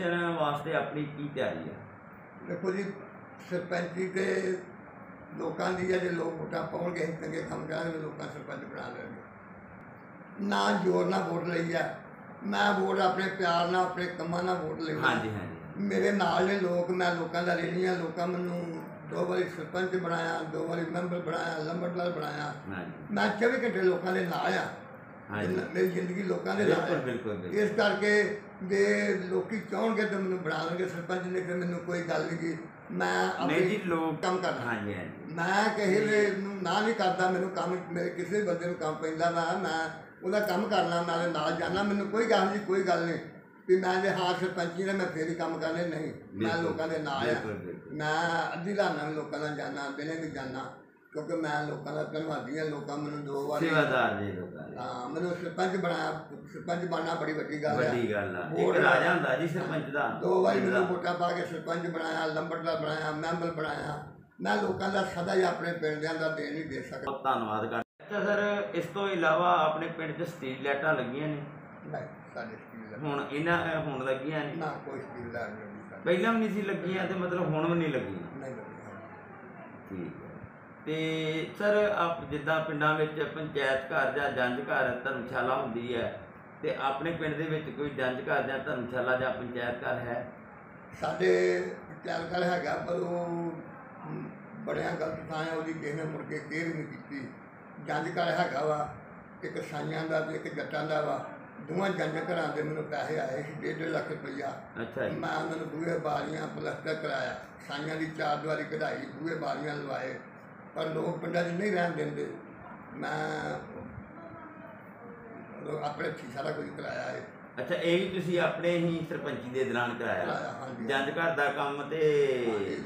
Election ਵਾਸਤੇ ਆਪਣੀ ਕੀ ਤਿਆਰੀ ਹੈ? ਦੇਖੋ ਜੀ ਸਰਪੰਚੀ ਤੇ ਲੋਕਾਂ ਦੀ ਹੈ ਜੇ ਲੋਕ ਵੋਟਾਂ ਪਾਉਣਗੇ ਚੰਗੇ ਕੰਮ ਕਰਾਂਗੇ ਲੋਕਾਂ ਸਰਪੰਚ ਬਣਾ ਲੈਣਗੇ। ਨਾ ਜ਼ੋਰ ਨਾਲ ਵੋਟ ਲਈ ਆ ਮੈਂ ਵੋਟ ਆਪਣੇ ਪਿਆਰ ਨਾਲ ਆਪਣੇ ਕੰਮਾਂ ਨਾਲ ਵੋਟ ਲਈ ਹਾਂਜੀ ਹਾਂਜੀ। ਮੇਰੇ ਨਾਲ ਦੇ ਲੋਕ ਮੈਂ ਲੋਕਾਂ ਦਾ ਰਹਿਣੀ ਆ ਲੋਕਾਂ ਮੈਨੂੰ ਦੋ ਵਾਰੀ ਸਰਪੰਚ ਬਣਾਇਆ ਦੋ ਵਾਰੀ ਮੈਂਬਰ ਬਣਾਇਆ ਲੰਬੜਦਾਰ ਬਣਾਇਆ। ਮੈਂ 24 ਘੰਟੇ ਲੋਕਾਂ ਦੇ ਨਾਲ ਆ। ਮੇਰੀ ਜ਼ਿੰਦਗੀ ਲੋਕਾਂ ਦੇ ਨਾਲ ਬਿਲਕੁਲ ਇਸ ਕਰਕੇ ਜੇ ਲੋਕੀ ਚਾਹਣਗੇ ਤਾਂ ਮੈਨੂੰ ਬਣਾ ਲੈਣਗੇ ਸਰਪੰਚ ਨੇ ਕਿ ਮੈਨੂੰ ਕੋਈ ਗੱਲ ਨਹੀਂ ਗੀ। ਮੈਂ ਨਹੀਂ ਜੀ ਲੋਕ ਕੰਮ ਕਰਨਾ ਹਾਂਜੀ ਮੈਂ ਦੇ ਨੂੰ ਨਾ ਨਹੀਂ ਕਰਦਾ ਮੈਨੂੰ ਕੰਮ ਮੇਰੇ ਕਿਸੇ ਬੰਦੇ ਨੂੰ ਕੰਮ ਪੈਂਦਾ ਵਾ ਮੈਂ ਉਹਦਾ ਕੰਮ ਕਰਨਾ ਉਹਦੇ ਨਾਲ ਜਾਣਾ ਮੈਨੂੰ ਕੋਈ ਗੱਲ ਨਹੀਂ ਕੋਈ ਗੱਲ ਨਹੀਂ ਵੀ ਮੈਂ ਜੇ ਹਾਂ ਸਰਪੰਚੀ ਨੇ ਮੈਂ ਫੇਰ ਹੀ ਕੰਮ ਕਰਨੇ ਨਹੀਂ। ਮੈਂ। ਲੋਕਾਂ ਦੇ ਨਾਲ ਆ। ਮੈਂ ਅੱਧੀ ਰਾਤ ਲੋਕਾਂ ਨਾਲ ਜਾਣਾ ਦਿਨੇ ਵੀ ਜਾਣਾ। ਕਿਉਂਕਿ ਮੈਂ ਲੋਕਾਂ ਦਾ ਧੰਨਵਾਦੀ ਹਾਂ ਲੋਕਾਂ ਮੈਨੂੰ ਦੋ ਵਾਰੀ ਸੇਵਾਦਾਰ ਜੀ ਲੋਕਾਂ ਦੇ। ਹਾਂ ਮੈਨੂੰ ਸਰਪੰਚ ਬਣਾਇਆ ਸਰਪੰਚ ਬਣਨਾ ਬੜੀ ਵੱਡੀ ਗੱਲ ਹੈ ਵੱਡੀ ਗੱਲ ਆ। ਇੱਕ ਰਾਜਾ ਹੁੰਦਾ ਜੀ ਸਰਪੰਚ ਦਾ। ਦੋ ਵਾਰੀ। ਮੈਨੂੰ ਵੋਟਾਂ ਪਾ ਕੇ ਸਰਪੰਚ ਬਣਾਇਆ ਲੰਬੜਦਾਰ ਬਣਾਇਆ ਮੈਂਬਰ ਬਣਾਇਆ। ਮੈਂ ਲੋਕਾਂ ਦਾ ਸਦਾ ਹੀ ਆਪਣੇ ਪਿੰਡਿਆਂ ਦਾ ਦੇਣ ਨਹੀਂ ਦੇ ਸਕਦਾ। ਧੰਨਵਾਦ ਕਰਦਾ ਅੱਛਾ ਸਰ ਇਸ ਤੋਂ ਇਲਾਵਾ ਆਪਣੇ ਪਿੰਡ 'ਚ ਸਟਰੀਟ ਲਾਈਟਾਂ ਲੱਗੀਆਂ ਨੇ? ਨਹੀਂ ਸਾਡੇ ਹੁਣ ਇਹਨਾਂ ਹੁਣ ਲੱਗੀਆਂ ਨੇ? ਨਾ ਕੋਈ ਸਕੀਲ ਦਾ ਨਹੀਂ ਪਹਿਲਾਂ ਵੀ ਨਹੀਂ ਸੀ ਲੱਗੀਆਂ ਤੇ ਮਤਲਬ ਹੁਣ ਵੀ ਨਹੀਂ ਲੱਗੀਆਂ? ਨਹੀਂ ਲੱਗਦਾ ਠੀਕ ਹੈ ਤੇ ਸਰ ਆਪ ਜਿੱਦਾਂ ਪਿੰਡਾਂ ਵਿੱਚ ਪੰਚਾਇਤ ਘਰ ਜਾਂ ਜੰਜ ਘਰ ਧਰਮਸ਼ਾਲਾ ਹੁੰਦੀ ਹੈ ਤੇ ਆਪਣੇ ਪਿੰਡ ਦੇ ਵਿੱਚ ਕੋਈ ਜੰਜ ਘਰ ਜਾਂ ਧਰਮਸ਼ਾਲਾ ਜਾਂ ਪੰਚਾਇਤ ਘਰ ਹੈ? ਸਾਡੇ ਚੱਲ ਕਰ ਹੈਗਾ ਪਰ ਉਹ ਬੜਿਆਂ ਗਲਤ ਥਾਂ ਹੈ ਉਹਦੀ ਕਿਸੇ ਨੇ ਮੁੜ ਕੇ ਕੇਅਰ ਨਹੀਂ ਕੀਤੀ। ਜੰਜ ਘਰ ਹੈਗਾ ਵਾ ਇੱਕ ਸਾਈਆਂ ਦਾ ਤੇ ਇੱਕ ਜੱਟਾਂ ਦਾ ਵਾ। ਦੋਵਾਂ ਜੰਜ ਘਰਾਂ ਦੇ ਮੈਨੂੰ ਪੈਸੇ ਆਏ ਸੀ ਡੇਢ ਡੇਢ ਲੱਖ ਰੁਪਈਆ। ਅੱਛਾ ਜੀ। ਮੈਂ ਉਹਨਾਂ ਨੂੰ ਬੂਹੇ ਬਾਰੀਆਂ ਪਲਸਤਰ ਕਰਾਇਆ। ਸਾਈਆਂ ਦੀ ਚਾਰ ਦੀਵਾਰੀ ਕਢਾਈ ਬੂਹੇ ਬਾਰੀਆਂ ਲਵਾਏ। ਪਰ ਲੋਕ ਪਿੰਡਾਂ 'ਚ ਨਹੀਂ ਰਹਿਣ ਦਿੰਦੇ। ਮੈਂ ਉਹ ਆਪਣੇ ਹੱਥੀਂ ਸਾਰਾ ਕੁਝ ਕਰਾਇਆ ਹੈ ਅੱਛਾ ਇਹ ਵੀ ਤੁਸੀਂ ਆਪਣੇ ਹੀ ਸਰਪੰਚੀ ਦੇ ਦੌਰਾਨ ਕਰਾਇਆ? ਕਰਾਇਆ ਹਾਂਜੀ ਜੰਜ ਘਰ ਦਾ ਕੰਮ ਤੇ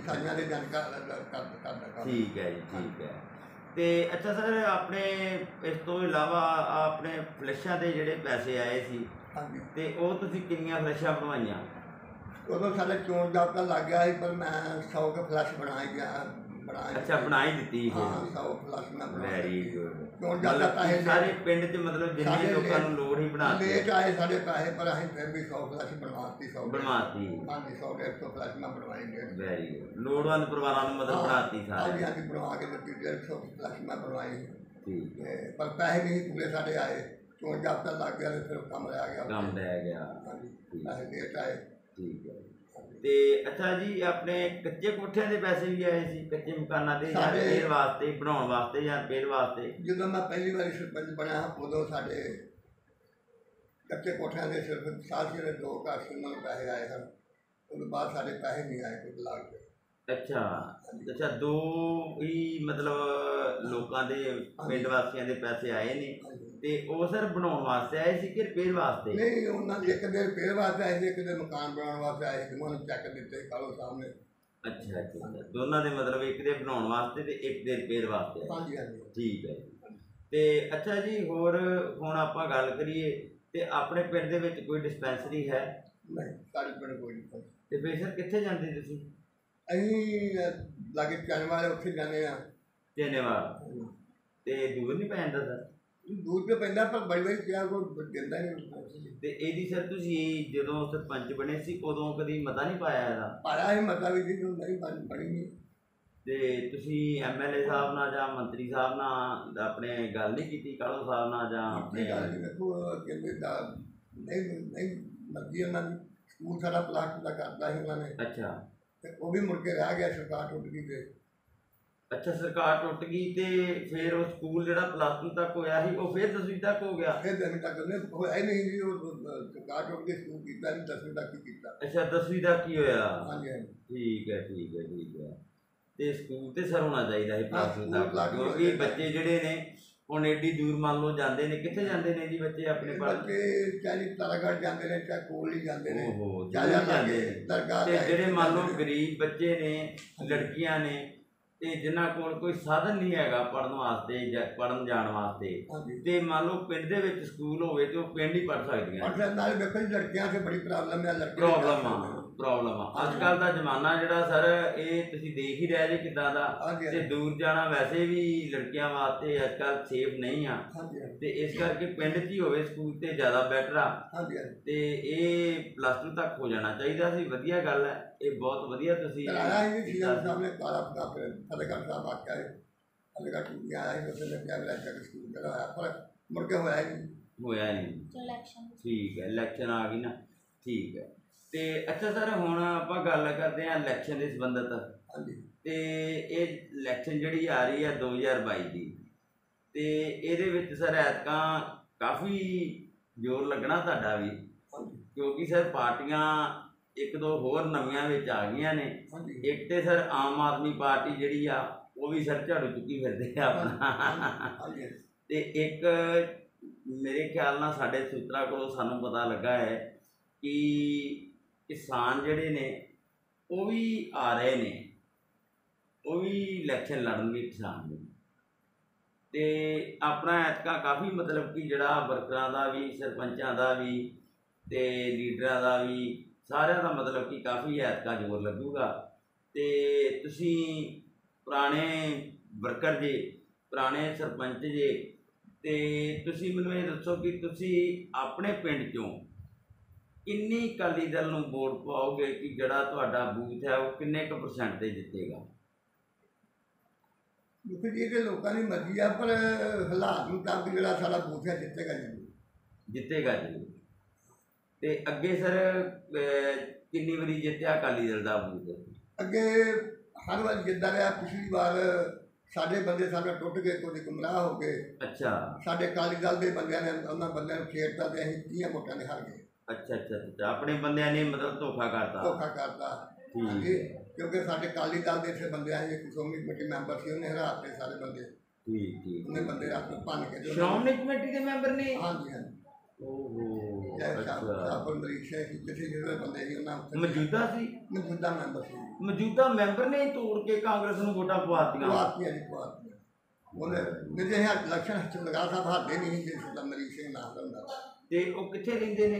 ਸਾਈਆਂ ਦੇ ਜੰਜ ਘਰ ਦਾ ਕਰ ਕਰਦਾ ਕੰਮ। ਠੀਕ ਹੈ ਜੀ ਠੀਕ ਹੈ। ਤੇ ਅੱਛਾ ਸਰ ਆਪਣੇ ਇਸ ਤੋਂ ਇਲਾਵਾ ਆਪਣੇ ਫਲੈਸ਼ਾਂ ਦੇ ਜਿਹੜੇ ਪੈਸੇ ਆਏ ਸੀ ਹਾਂਜੀ। ਤੇ ਉਹ ਤੁਸੀਂ ਕਿੰਨੀਆਂ ਫਲੈਸ਼ਾਂ ਬਣਵਾਈਆਂ? ਉਦੋਂ ਸਾਡੇ ਚੋਣ ਜਾਬਤਾ ਲੱਗ ਗਿਆ ਸੀ ਪਰ ਮੈਂ 100 ਕੁ ਫਲਸ਼ ਬਣਾ ਹੀ ਗਿਆ। ਬਣਾ ਅੱਛਾ ਬਣਾ ਹੀ ਦਿੱਤੀ ਹਾਂ ਫਿਰ। 100 ਫਲਸ਼ ਮੈਂ ਬਣਾ ਵੈਰੀ ਦਿੱਤੀ। ਗੁੱਡ ਜਾਬਤਾ ਮਤਲਬ ਪੈਸੇ ਸਾਰੇ ਪਿੰਡ 'ਚ ਮਤਲਬ ਜਿੰਨੇ ਲੋਕਾਂ ਨੂੰ ਲੋੜ ਹੀ ਬਣਾਤੀ ਲੇਟ ਆਏ ਸਾਡੇ ਪੈਸੇ ਪਰ ਅਸੀਂ ਫਿਰ ਵੀ 100 ਫਲਸ਼ ਬਣਵਾਤੀ 100 ਬਣਵਾਤੀ। ਹਾਂਜੀ 100 150 ਫਲਸ਼ ਮੈਂ ਬਣਵਾਈ ਡੇਢ ਵੈਰੀ ਗੁੱਡ ਲੋੜਵੰਦ ਪਰਿਵਾਰਾਂ ਨੂੰ ਮਤਲਬ ਬਣਾਤੀ ਹਾਂਜੀ ਸਾਰੇ। ਹਾਂਜੀ ਬਣਵਾ ਕੇ ਦਿੱਤੀ 150 ਫਲਸ਼ ਮੈਂ ਬਣਵਾਈ। ਠੀਕ ਪਰ ਪੈਸੇ ਨਹੀਂ ਪੂਰੇ ਸਾਡੇ ਆਏ। ਚੋਣ ਜਾਬਤਾ ਲੱਗ ਗਿਆ ਤੇ ਫਿਰ ਕੰਮ ਰਹਿ ਗਿਆ। ਕੰਮ ਰਹਿ ਗਿਆ। ਹਾਂਜੀ ਪੈਸੇ ਲੇਟ ਆਏ। ਠੀਕ ਹੈ। ਤੇ ਅੱਛਾ ਜੀ ਆਪਣੇ ਕੱਚੇ ਕੋਠਿਆਂ ਦੇ ਪੈਸੇ ਵੀ ਆਏ ਸੀ ਕੱਚੇ ਮਕਾਨਾਂ ਦੇ ਜਾਂ ਸਾਡੇ- ਰਿਪੇਅਰ ਵਾਸਤੇ ਬਣਾਉਣ ਵਾਸਤੇ ਜਾਂ ਰਿਪੇਅਰ ਵਾਸਤੇ? ਜਦੋਂ ਮੈਂ ਪਹਿਲੀ ਵਾਰੀ ਸਰਪੰਚ ਬਣਿਆ ਉਦੋਂ ਸਾਡੇ ਕੱਚੇ ਕੋਠਿਆਂ ਦੇ ਸਿਰਫ ਸਾਥੀ ਦੇ ਦੋ ਘਰ ਸੀ ਉਹਨਾਂ ਨੂੰ ਪੈਸੇ ਆਏ ਹਨ ਉਦੋਂ ਬਾਅਦ ਸਾਡੇ ਪੈਸੇ ਨਹੀਂ ਆਏ ਕੋਈ ਲੱਗ ਗਏ ਅੱਛਾ ਅੱਛਾ ਦੋ ਹੀ ਮਤਲਬ ਲੋਕਾਂ ਦੇ ਪਿੰਡ ਵਾਸੀਆਂ ਦੇ ਪੈਸੇ ਆਏ ਨੇ ਤੇ ਉਹ ਸਰ ਬਣਾਉਣ ਵਾਸਤੇ ਆਏ ਸੀ ਕਿ ਰਿਪੇਅਰ ਵਾਸਤੇ ਨਹੀਂ ਉਹਨਾਂ ਦੇ ਇੱਕ ਦੇ ਰਿਪੇਅਰ ਵਾਸਤੇ ਆਏ ਸੀ ਇੱਕ ਦੇ ਮਕਾਨ ਬਣਾਉਣ ਵਾਸਤੇ ਆਏ ਸੀ ਉਹਨਾਂ ਨੂੰ ਚੈੱਕ ਦਿੱਤੇ ਕਾਲੋ ਸਾਹਿਬ ਨੇ ਅੱਛਾ ਅੱਛਾ। ਦੋਨਾਂ ਦੇ ਮਤਲਬ ਇੱਕ ਦੇ ਬਣਾਉਣ ਵਾਸਤੇ ਤੇ ਇੱਕ ਦੇ ਰਿਪੇਅਰ ਵਾਸਤੇ। ਹਾਂਜੀ ਹਾਂਜੀ ਠੀਕ ਹੈ। ਤੇ ਅੱਛਾ ਜੀ ਹੋਰ ਹੁਣ ਆਪਾਂ ਗੱਲ ਕਰੀਏ ਤੇ ਆਪਣੇ ਪਿੰਡ ਦੇ ਵਿੱਚ ਕੋਈ ਡਿਸਪੈਂਸਰੀ ਹੈ ਨਹੀਂ ਸਾਡੇ ਪਿੰਡ ਕੋਈ ਨਹੀਂ ਤੇ ਫਿਰ ਸਰ ਕਿੱਥੇ ਜਾਂਦੇ ਤੁਸੀਂ ਅਸੀਂ ਲਾਗੇ ਚੰਨ ਵਾਲੇ ਉੱਥੇ ਜਾਂਦੇ ਆ। ਧੰਨਵਾਦ ਤੇ ਦੂਰ ਨਹੀਂ ਪੈਂਦਾ ਸਰ? ਦੂਰ ਤੇ ਪੈਂਦਾ ਪਰ ਬੜੀ ਵਾਰੀ ਕਿਹਾ ਕੋਈ ਦਿੰਦਾ ਹੀ ਨਹੀਂ। ਤੇ ਇਹਦੀ ਸਰ ਤੁਸੀਂ ਜਦੋਂ ਸਰਪੰਚ ਬਣੇ ਸੀ ਉਦੋਂ ਕਦੀ ਮਤਾ ਨਹੀਂ ਪਾਇਆ ਇਹਦਾ? ਪਾਇਆ ਹੀ ਮਤਲਬ ਵੀ ਨਹੀਂ ਬਣ- ਬਣੀ ਨਹੀਂ। ਤੇ ਤੁਸੀਂ ਐਮਐਲਏ ਸਾਹਿਬ ਨਾਲ ਜਾਂ ਮੰਤਰੀ ਸਾਹਿਬ ਨਾਲ ਆਪਣੇ ਗੱਲ ਨਹੀਂ ਕੀਤੀ ਕਾਲੋ ਸਾਹਿਬ ਨਾਲ ਜਾਂ ਆਪਣੀ ਗੱਲ ਨਹੀਂ ਵੇਖੋ ਕਹਿੰਦੇ ਦਾ ਨਹੀਂ ਨਹੀਂ ਮਰਜ਼ੀ ਉਹਨਾਂ ਦੀ। ਸਕੂਲ ਸਾਡਾ ਪਲਾਟ ਦਾ ਕਰਦਾ ਸੀ ਉਹਨਾਂ ਨੇ। ਅੱਛਾ। ਤੇ ਉਹ ਵੀ ਮੁੜ ਕੇ ਰਹਿ ਗਿਆ ਸਰਕਾਰ ਟੁੱਟ ਗਈ ਤੇ ਅੱਛਾ ਸਰਕਾਰ ਟੁੱਟ ਗਈ ਤੇ ਫਿਰ ਉਹ ਸਕੂਲ ਜਿਹੜਾ ਪਲੱਸ 2 ਤੱਕ ਹੋਇਆ ਸੀ ਉਹ ਫਿਰ 10ਵੀਂ ਤੱਕ ਹੋ ਗਿਆ? ਫਿਰ ਦਸਵੀਂ ਤੱਕ ਉਹਨੇ ਹੋਇਆ ਹੀ ਨਹੀਂ ਜੀ ਉਹ ਸਰਕਾਰ ਟੁੱਟ ਗਈ ਸਕੂਲ ਕੀਤਾ ਨਹੀਂ ਦਸਵੀਂ ਤੱਕ ਹੀ ਕੀਤਾ। ਅੱਛਾ 10ਵੀਂ ਤੱਕ ਹੀ ਹੋਇਆ? ਹਾਂਜੀ ਹਾਂਜੀ। ਠੀਕ ਹੈ ਠੀਕ ਹੈ ਠੀਕ ਹੈ। ਤੇ ਸਕੂਲ ਤੇ ਸਰ ਹੋਣਾ ਚਾਹੀਦਾ ਹਾਂ, ਪਲੱਸ 2 ਸਕੂਲ ਤੱਕ ਕਿਉਂਕਿ ਬੱਚੇ ਜਿਹੜੇ ਨੇ ਹੁਣ ਏਡੀ ਦੂਰ ਮੰਨ ਲਓ ਜਾਂਦੇ ਨੇ ਕਿੱਥੇ ਜਾਂਦੇ ਨੇ ਜੀ ਬੱਚੇ ਆਪਣੇ ਪੜ੍ਹਨ ਬੱਚੇ ਚਾਹੇ ਤਾਰਾਗੜ੍ਹ ਜਾਂਦੇ ਨੇ ਚਾਹੇ ਕੋਲ ਹੀ ਜਾਂਦੇ ਨੇ ਓਹੋ ਜਾਂਦੇ ਨੇ ਦਰਗਾਹ ਤੇ ਜਿਹੜੇ ਮੰਨ ਲਓ। ਗਰੀਬ ਬੱਚੇ ਨੇ ਲੜਕੀਆਂ ਨੇ ਤੇ ਜਿਨ੍ਹਾਂ ਕੋਲ ਕੋਈ ਸਾਧਨ ਨਹੀਂ ਹੈਗਾ ਪੜਨ ਵਾਸਤੇ ਜਾਂ ਪੜਨ ਜਾਣ ਵਾਸਤੇ ਤੇ ਮੰਨ ਲਓ ਪਿੰਡ ਦੇ ਵਿੱਚ ਸਕੂਲ ਹੋਵੇ ਤੇ ਉਹ ਪਿੰਡ ਹੀ ਪੜ ਸਕਦੀਆਂ ਪਰ ਨਾਲ ਵੇਖੋ ਲੜਕੀਆਂ 'ਤੇ ਬੜੀ ਪ੍ਰੋਬਲਮ ਹੈ ਲੜਕੇ ਪ੍ਰੋਬਲਮ ਆ। ਪ੍ਰੋਬਲਮ ਆ। ਅੱਜ ਕੱਲ ਦਾ ਜ਼ਮਾਨਾ ਜਿਹੜਾ ਸਰ ਇਹ ਤੁਸੀਂ ਦੇਖ ਹੀ ਰਹੇ ਜੇ ਕਿਦਾਂ ਦਾ। ਹਾਂਜੀ ਤੇ ਦੂਰ ਜਾਣਾ ਵੈਸੇ ਵੀ ਲੜਕੀਆਂ ਵਾਸਤੇ ਅੱਜ ਕੱਲ ਸੇਫ ਨਹੀਂ ਆ। ਹਾਂਜੀ ਤੇ ਇਸ ਕਰਕੇ ਪਿੰਡ 'ਚ ਹੀ ਹੋਵੇ ਸਕੂਲ ਤੇ ਜ਼ਿਆਦਾ ਬੈਟਰ ਆ। ਹਾਂਜੀ ਹਾਂਜੀ। ਤੇ ਇਹ ਪਲੱਸ 2 ਤੱਕ ਹੋ ਜਾਣਾ ਚਾਹੀਦਾ ਸੀ। ਵਧੀਆ ਗੱਲ ਹੈ। ਇਹ ਬਹੁਤ ਵਧੀਆ ਤੁਸੀਂ ਹੀ ਸਾਹਮਣੇ ਕਾਲਾ ਫਤਿਹਗੜ੍ਹ ਸਾਹਿਬ ਆ ਕੇ ਆਏ। ਫਤਿਹਗੜ੍ਹ ਸਕੂਲ ਪਰ ਮੁੜ ਕੇ ਹੋਇਆ ਹੀ ਨਹੀਂ। ਹੋਇਆ ਨਹੀਂ। ਇਲੈਕਸ਼ਨ ਠੀਕ ਹੈ ਇਲੈਕਸ਼ਨ ਆ ਗਈ ਨਾ। ਠੀਕ ਹੈ। ਤੇ ਅੱਛਾ ਸਰ ਹੁਣ ਆਪਾਂ ਗੱਲ ਕਰਦੇ ਹਾਂ ਇਲੈਕਸ਼ਨ ਦੇ ਸੰਬੰਧਤ। ਹਾਂਜੀ। ਤੇ ਇਹ ਇਲੈਕਸ਼ਨ ਜਿਹੜੀ ਆ ਰਹੀ ਹੈ 2022 ਦੀ ਤੇ ਇਹਦੇ ਵਿੱਚ ਸਰ ਐਤਕਾਂ ਕਾਫੀ ਜ਼ੋਰ ਲੱਗਣਾ ਤੁਹਾਡਾ ਵੀ। ਕਿਉਂਕਿ ਸਰ ਪਾਰਟੀਆਂ ਇੱਕ ਦੋ ਹੋਰ ਨਵੀਆਂ ਵਿੱਚ ਆ ਗਈਆਂ ਨੇ। ਇੱਕ ਤੇ ਸਰ ਆਮ ਆਦਮੀ ਪਾਰਟੀ ਜਿਹੜੀ ਆ ਉਹ ਵੀ ਸਰ ਝਾੜੂ ਚੁੱਕੀ ਫਿਰਦੇ ਆ ਆਪਣਾ। ਤੇ ਇੱਕ ਮੇਰੇ ਖਿਆਲ ਨਾਲ ਸਾਡੇ ਸੂਤਰਾਂ ਕੋਲੋਂ ਸਾਨੂੰ ਪਤਾ ਲੱਗਾ ਹੈ ਕਿ ਕਿਸਾਨ ਜਿਹੜੇ ਨੇ, ਉਹ ਵੀ ਆ ਰਹੇ ਨੇ। ਉਹ ਵੀ ਇਲੈਕਸ਼ਨ ਲੜਨਗੇ ਕਿਸਾਨ ਦੇ ਤੇ ਆਪਣਾ ਐਤਕਾ ਕਾਫੀ ਮਤਲਬ ਕਿ ਜਿਹੜਾ ਵਰਕਰਾਂ ਦਾ ਵੀ, ਸਰਪੰਚਾਂ ਦਾ ਵੀ ਤੇ ਲੀਡਰਾਂ ਦਾ ਵੀ, ਸਾਰਿਆਂ ਦਾ ਮਤਲਬ ਕਿ ਕਾਫੀ ਐਤਕਾ ਜ਼ੋਰ ਲੱਗੂਗਾ। ਤੇ ਤੁਸੀਂ ਪੁਰਾਣੇ ਵਰਕਰ ਜੇ, ਪੁਰਾਣੇ ਸਰਪੰਚ ਜੇ, ਤੇ ਤੁਸੀਂ ਮੈਨੂੰ ਇਹ ਦੱਸੋ ਕਿ ਤੁਸੀਂ ਆਪਣੇ ਪਿੰਡ ਚੋਂ ਕਿੰਨੀ ਅਕਾਲੀ ਦਲ ਨੂੰ ਵੋਟ ਪਾਓਗੇ ਕਿ ਜਿਹੜਾ ਤੁਹਾਡਾ ਬੂਥ ਹੈ ਉਹ ਕਿੰਨੇ ਕੁ ਪਰਸੈਂਟ ਤੇ ਜਿੱਤੇਗਾ? ਦੇਖੋ ਜੀ ਇਹ ਤੇ ਲੋਕਾਂ ਦੀ ਮਰਜ਼ੀ ਆ ਪਰ ਹਾਲਾਤ ਮੁਤਾਬਕ ਜਿਹੜਾ ਸਾਡਾ ਬੂਥ ਹੈ ਜਿੱਤੇਗਾ ਜੀ। ਜਿੱਤੇਗਾ ਜੀ। ਤੇ ਅੱਗੇ ਸਰ ਕਿੰਨੀ ਵਾਰੀ ਜਿੱਤਿਆ ਅਕਾਲੀ ਦਲ ਦਾ ਬੂਥ? ਅੱਗੇ ਹਰ ਵਾਰ ਜਿੱਦਾਂ ਰਿਹਾ ਪਿਛਲੀ ਵਾਰ ਸਾਡੇ ਬੰਦੇ ਸਾਡੇ ਟੁੱਟ ਗਏ ਕੋਈ ਗੁੰਮਰਾਹ ਹੋ ਗਏ। ਅੱਛਾ। ਸਾਡੇ ਅਕਾਲੀ ਦਲ ਦੇ ਬੰਦਿਆਂ ਨੇ ਉਹਨਾਂ ਬੰਦਿਆਂ ਨੂੰ ਖੇਡਤਾ ਤੇ ਅਸੀਂ 30 ਵੋਟਾਂ ਦੇ ਹਾਰ ਗਏ। ਅੱਛਾ ਅੱਛਾ ਅੱਛਾ। ਆਪਣੇ ਬੰਦਿਆਂ ਨੇ ਮਤਲਬ ਧੋਖਾ ਕਰਤਾ। ਧੋਖਾ ਕਰਤਾ। ਠੀਕ ਹਾਂਜੀ ਹੈ ਕਿਉਂਕਿ ਸਾਡੇ ਅਕਾਲੀ ਦਲ ਦੇ ਇੱਥੇ ਬੰਦੇ ਆਏ ਇੱਕ ਸ਼੍ਰੋਮਣੀ ਕਮੇਟੀ ਮੈਂਬਰ ਸੀ ਉਹਨੇ ਹਰਾਤੇ ਸਾਰੇ ਬੰਦੇ। ਠੀਕ ਠੀਕ ਉਹਨੇ ਬੰਦੇ ਰਾਤ ਨੂੰ ਭੰਨ ਕੇ ਜੋ ਸ਼੍ਰੋਮਣੀ ਕਮੇਟੀ ਦੇ ਮੈਂਬਰ ਨੇ? ਹਾਂਜੀ ਹਾਂਜੀ। ਓਹੋ ਜੈ ਸਾਹਿਬ ਅੱਛਾ। ਸਾਹਿਬ ਮਰੀਕ ਸਿੰਘ ਜਿੱਥੇ ਜਿਹੜੇ ਬੰਦੇ ਸੀ ਉਹਨਾਂ ਉੱਥੇ ਮੌਜੂਦਾ ਸੀ? ਮੌਜੂਦਾ ਮੈਂਬਰ ਸੀ। ਮੌਜੂਦਾ ਮੈਂਬਰ ਨੇ ਹੀ ਤੋੜ ਕੇ ਕਾਂਗਰਸ ਨੂੰ ਵੋਟਾਂ ਪਵਾਤੀਆਂ? ਕੁਆਤੀਆਂ ਜੀ ਕੁਆਤੀਆਂ ਉਹਨੇ ਹੈ ਇਲੈਕਸ਼ਨ ਹੱਥ ਲਗਾ ਸਾਹਿਬ ਹਾਦੇ ਨਹੀਂ ਜਿਸ ਦਾ ਮਰੀਕ ਸਿੰਘ ਨਾਮ ਦਾ ਹੁੰਦਾ ਤੇ ਉਹ ਕਿੱਥੇ ਰਹਿੰਦੇ ਨੇ?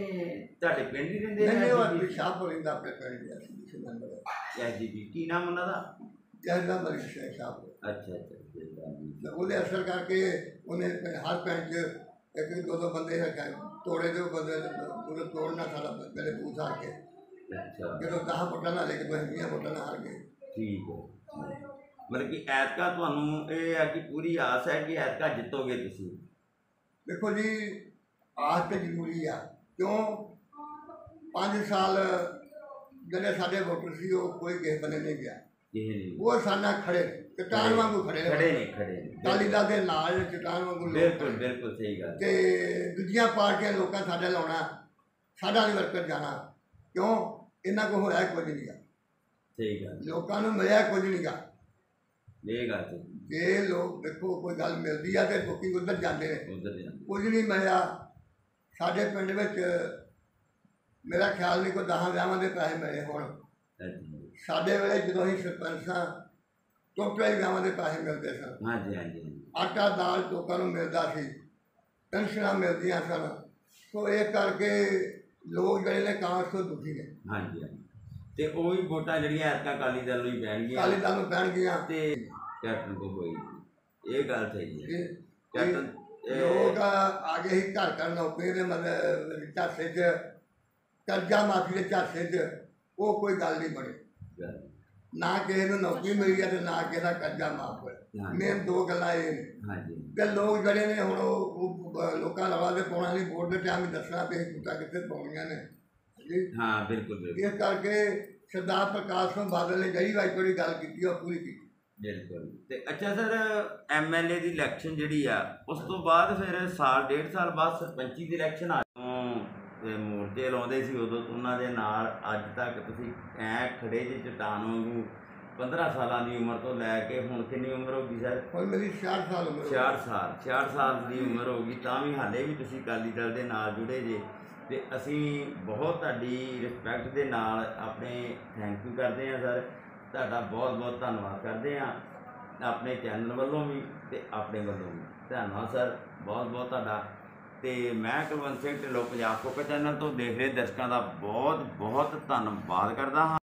ਤੁਹਾਡੇ ਪਿੰਡ ਹੀ ਰਹਿੰਦੇ ਨਹੀਂ ਨੇ? ਨਹੀਂ ਉਹ ਆਪਣੀ ਸ਼ਾਹ ਬੋਲਿੰਦਾ ਆਪਣੇ ਪਿੰਡ ਦੇ ਸੀ ਜਿਸ ਮੈਂਬਰ ਐਸਜੀਪੀ ਕੀ ਨਾਮ ਉਹਨਾਂ ਦਾ? ਜਿਹਦਾ ਮਰੀਕ ਸਿੰਘ ਸਾਹਿਬ ਅੱਛਾ ਅੱਛਾ ਜੀ। ਤੇ ਉਹਦੇ ਅਸਰ ਕਰਕੇ ਉਹਨੇ ਹਰ ਪਿੰਡ 'ਚ ਇੱਕ ਇੱਕ ਦੋ ਦੋ ਬੰਦੇ ਰੱਖੇ ਤੋੜੇ ਦੇ ਬੰਦੇ ਉਹਨੇ ਤੋੜਨਾ ਸਾਡਾ ਮੇਰੇ ਬੂਥ ਆ ਕੇ। ਅੱਛਾ। ਜਦੋਂ 10 ਵੋਟਾਂ ਨਾਲ ਲੈ ਕੇ 20 ਵੋਟਾਂ ਨਾਲ ਹਾਰ ਗਏ। ਠੀਕ ਹੈ। ਮਤਲਬ ਕਿ ਐਤਕਾ ਤੁਹਾਨੂੰ ਇਹ ਹੈ ਕਿ ਪੂਰੀ ਆਸ ਹੈ ਕਿ ਐਤਕਾ ਜਿੱਤੋਗੇ ਤੁਸੀਂ? ਦੇਖੋ ਜੀ ਆਸ ਤੇ ਜ਼ਰੂਰੀ ਆ। ਕਿਉਂ? 5 ਸਾਲ ਜਿਹੜੇ ਸਾਡੇ ਵੋਟਰ ਸੀ ਉਹ ਕੋਈ ਕਿਸੇ ਬੰਨੇ ਨਹੀਂ ਗਿਆ। ਉਹ ਸਾਨਾ ਖੜੇ ਚਟਾਨ ਵਾਂਗੂ ਖੜੇ ਖੜੇ ਨੇ ਖੜੇ ਨੇ। ਅਕਾਲੀ ਦਲ ਦੇ ਨਾਲ ਚਟਾਨ ਵਾਂਗੂ ਲੋਕ ਬਿਲਕੁਲ ਬਿਲਕੁਲ ਸਹੀ ਗੱਲ। ਤੇ ਦੂਜੀਆਂ ਪਾਰਟੀਆਂ ਲੋਕਾਂ ਸਾਡੇ ਲਾਉਣਾ ਸਾਡਾ ਨਹੀਂ ਵਰਕਰ ਜਾਣਾ। ਕਿਉਂ? ਇਹਨਾਂ ਕੋ ਹੋਇਆ ਕੁਝ ਨਹੀਂ ਗਾ। ਸਹੀ ਗੱਲ। ਲੋਕਾਂ ਨੂੰ ਮਿਲਿਆ ਕੁਝ ਨਹੀਂ ਗਾ। ਇਹ ਗੱਲ ਤੇ। ਜੇ ਲੋਕ ਦੇਖੋ ਕੋਈ ਗੱਲ ਮਿਲਦੀ ਆ ਤੇ ਲੋਕੀ ਉਧਰ ਜਾਂਦੇ ਨੇ। ਉਧਰ ਜਾਂਦੇ ਕੁਝ ਨਹੀਂ ਮਿਲਿਆ। ਸਾਡੇ ਪਿੰਡ ਵਿੱਚ ਮੇਰਾ ਖਿਆਲ ਨਹੀਂ ਕੋਈ ਦਹਾਂ ਵਿਆਹਾਂ ਦੇ ਪੈਸੇ ਮਿਲੇ ਹੁਣ। ਸਾਡੇ ਵੇਲੇ ਜਦੋਂ ਅਸੀਂ ਸਰਪੰਚ ਟੋਟਲ ਹੀ ਵਿਆਹਾਂ ਦੇ ਪੈਸੇ ਮਿਲਦੇ ਸਨ। ਹਾਂਜੀ ਹਾਂਜੀ ਹਾਂਜੀ। ਆਟਾ ਦਾਲ ਲੋਕਾਂ ਨੂੰ ਮਿਲਦਾ ਸੀ। ਪੈਨਸ਼ਨਾਂ ਮਿਲਦੀਆਂ ਸਨ। ਸੋ ਇਹ ਕਰਕੇ ਲੋਕ ਜਿਹੜੇ ਨੇ ਕਾਂਗਰਸ ਤੋਂ ਦੁਖੀ ਨੇ। ਹਾਂਜੀ ਹਾਂਜੀ। ਤੇ ਉਹ ਵੀ ਵੋਟਾਂ ਜਿਹੜੀਆਂ ਐਤਕਾਂ ਅਕਾਲੀ ਦਲ ਨੂੰ ਹੀ ਪੈਣਗੀਆਂ। ਅਕਾਲੀ ਦਲ ਨੂੰ ਪੈਣਗੀਆਂ। ਤੇ ਕੈਪਟਨ ਕੋ ਹੋਈ। ਇਹ ਗੱਲ ਸਹੀ ਹੈ। ਕੈਪਟਨ ਲੋਕ ਆਗੇ ਹੀ ਘਰ ਘਰ ਨੌਕਰੀ ਦੇ ਮਤਲਬ ਝਾਸੇ 'ਚ ਕਰਜ਼ਾ ਮਾਫੀ ਦੇ ਝਾਸੇ 'ਚ ਉਹ ਕੋਈ ਗੱਲ ਨਹੀਂ ਬਣੀ। ਨਾ ਕਿਸੇ ਨੂੰ ਨੌਕਰੀ ਮਿਲੀ ਹੈ ਤੇ ਨਾ ਕਿਸੇ ਦਾ ਕਰਜ਼ਾ ਮਾਫ ਹੋਇਆ। ਮੇਨ ਦੋ ਗੱਲਾਂ ਇਹ ਨੇ। ਤੇ ਲੋਕ ਜਿਹੜੇ ਨੇ ਹੁਣ ਉਹ ਲੋਕਾਂ ਲਵਾ ਦੇ ਪਾਉਣਾ ਨਹੀਂ ਵੋਟ ਦੇ ਟਾਈਮ ਦੱਸਣਾ ਵੀ ਕੁੱਤਾ ਕਿੱਥੇ ਪਾਉਣੀਆਂ ਨੇ। ਜੀ ਹਾਂ ਬਿਲਕੁਲ ਬਿਲਕੁਲ। ਇਸ ਕਰਕੇ ਸਰਦਾਰ ਪ੍ਰਕਾਸ਼ ਸਿੰਘ ਬਾਦਲ ਨੇ ਜਿਹੜੀ ਵਾਰ ਕੋਈ ਗੱਲ ਕੀਤੀ ਉਹ ਪੂਰੀ ਕੀਤੀ। ਬਿਲਕੁਲ। ਤੇ ਅੱਛਾ ਸਰ ਐਮਐਲਏ ਦੀ ਇਲੈਕਸ਼ਨ ਜਿਹੜੀ ਆ ਉਸ ਤੋਂ ਬਾਅਦ ਫਿਰ ਸਾਲ ਡੇਢ ਸਾਲ ਬਾਅਦ ਸਰਪੰਚੀ ਦੀ ਇਲੈਕਸ਼ਨ ਆ ਤੇ ਮੋਰਚੇ ਲਾਉਂਦੇ ਸੀ ਉਦੋਂ ਤੋਂ ਉਹਨਾਂ ਦੇ ਨਾਲ ਅੱਜ ਤੱਕ ਤੁਸੀਂ ਐ ਖੜੇ ਜੇ ਚਟਾਨ ਵਾਂਗੂ 15 ਸਾਲਾਂ ਦੀ ਉਮਰ ਤੋਂ ਲੈ ਕੇ ਹੁਣ ਕਿੰਨੀ ਉਮਰ ਹੋ ਗਈ ਸਰ? ਹੁਣ ਮੇਰੀ 66 ਸਾਲ ਉਮਰ ਹੋ 66 ਸਾਲ 66 ਸਾਲ ਦੀ ਉਮਰ ਹੋ ਗਈ ਤਾਂ ਵੀ ਹਾਲੇ ਵੀ ਤੁਸੀਂ ਅਕਾਲੀ ਦਲ ਦੇ ਨਾਲ ਜੁੜੇ ਜੇ। ਤੇ ਅਸੀਂ ਬਹੁਤ ਤੁਹਾਡੀ ਰਿਸਪੈਕਟ ਦੇ ਨਾਲ ਆਪਣੇ ਥੈਂਕ ਯੂ ਕਰਦੇ ਹਾਂ ਸਰ। ਤੁਹਾਡਾ ਬਹੁਤ ਬਹੁਤ ਧੰਨਵਾਦ ਕਰਦੇ ਹਾਂ। ਆਪਣੇ ਚੈਨਲ ਵੱਲੋਂ ਵੀ ਤੇ ਆਪਣੇ ਵੱਲੋਂ ਵੀ। ਧੰਨਵਾਦ ਸਰ, ਬਹੁਤ ਬਹੁਤ ਤੁਹਾਡਾ। ਤੇ ਮੈਂ ਕੁਲਵੰਤ ਸਿੰਘ ਢਿੱਲੋਂ ਪੰਜਾਬ ਫੋਕਸ ਚੈਨਲ ਤੋਂ ਦੇਖ ਰਹੇ ਦਰਸ਼ਕਾਂ ਦਾ ਬਹੁਤ ਬਹੁਤ ਧੰਨਵਾਦ ਕਰਦਾ ਹਾਂ।